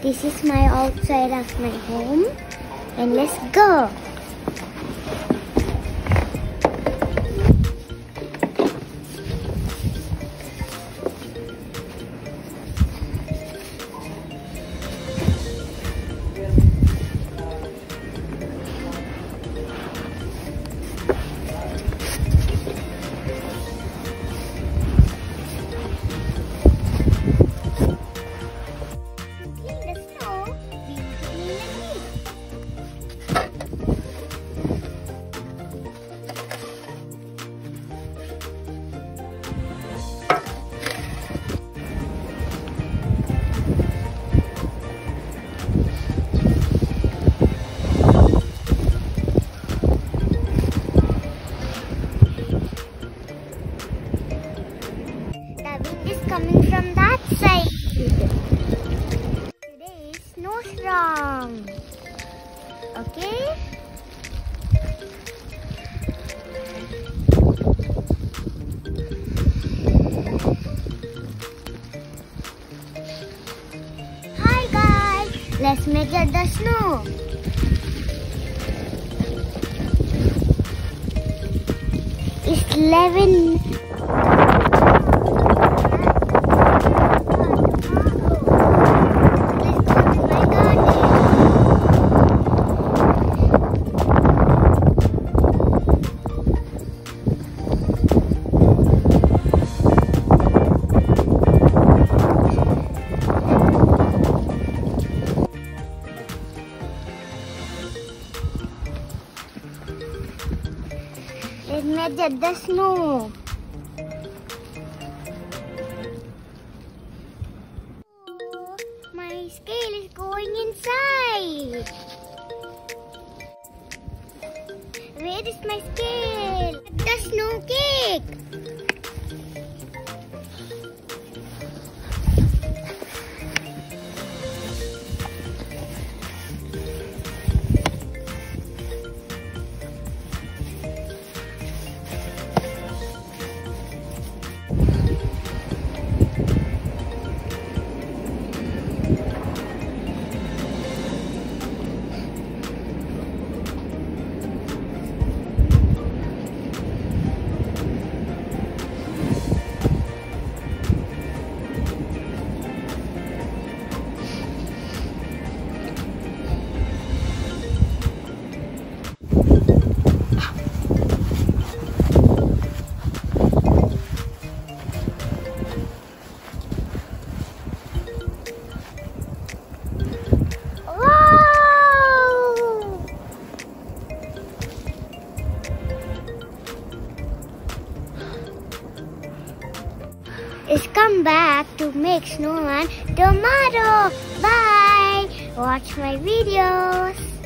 This is my outside of my home. And let's go. Coming from that side. Today is snowstorm. Okay? Hi guys, let's measure the snow. It's 11 Let's the snow. My scale is going inside. Where is my scale? The snow cake. It's come back to make snowman tomorrow. Bye. Watch my videos.